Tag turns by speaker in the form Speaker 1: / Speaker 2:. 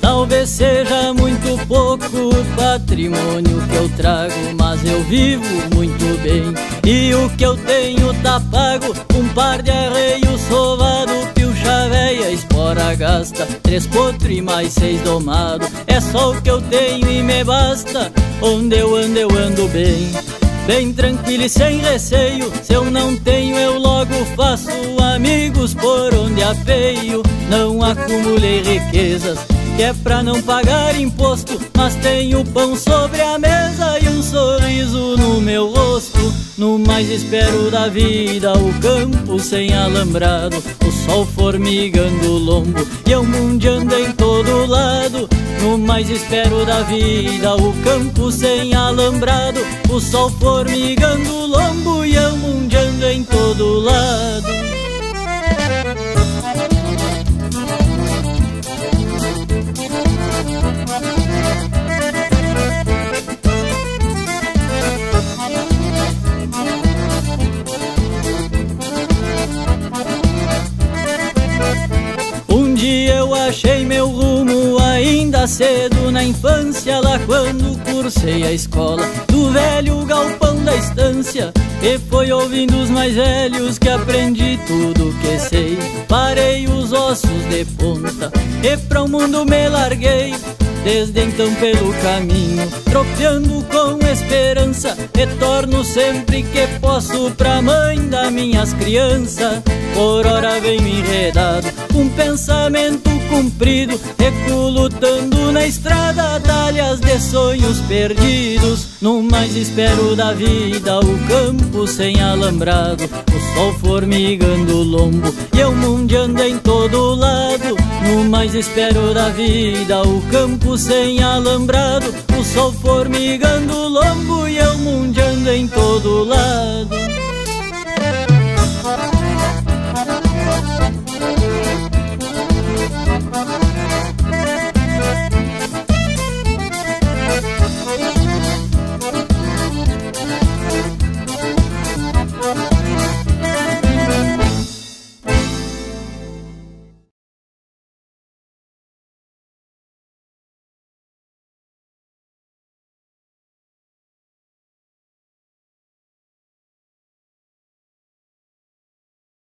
Speaker 1: Talvez seja muito pouco o patrimônio que eu trago, mas eu vivo muito bem. E o que eu tenho tá pago: um par de arreio sovado, pilcha espora gasta, três potro e mais seis domado. É só o que eu tenho e me basta. Onde eu ando, eu ando bem. Bem tranquilo e sem receio, se eu não tenho eu logo faço amigos por onde apeio. Não acumulei riquezas, que é pra não pagar imposto, mas tenho pão sobre a mesa e um sorriso no meu rosto. No mais espero da vida, o campo sem alambrado, o sol formigando o lombo e eu mundiando em todo lado. No mais espero da vida, o campo sem alambrado, o sol formigando o lombo e eu mundiando em todo lado. Cedo na infância, lá quando cursei a escola do velho galpão da estância. E foi ouvindo os mais velhos que aprendi tudo que sei. Parei os ossos de ponta e pra o mundo me larguei. Desde então pelo caminho, tropeando com esperança, retorno sempre que posso pra mãe das minhas crianças. Por hora vem enredado, um pensamento cumprido, recuo lutando na estrada, talhas de sonhos perdidos. No mais espero da vida, o campo sem alambrado, o sol formigando o lombo e eu mundiando em todo lado. No mais espero da vida, o campo sem alambrado, o sol formigando o lombo e eu mundiando em todo lado.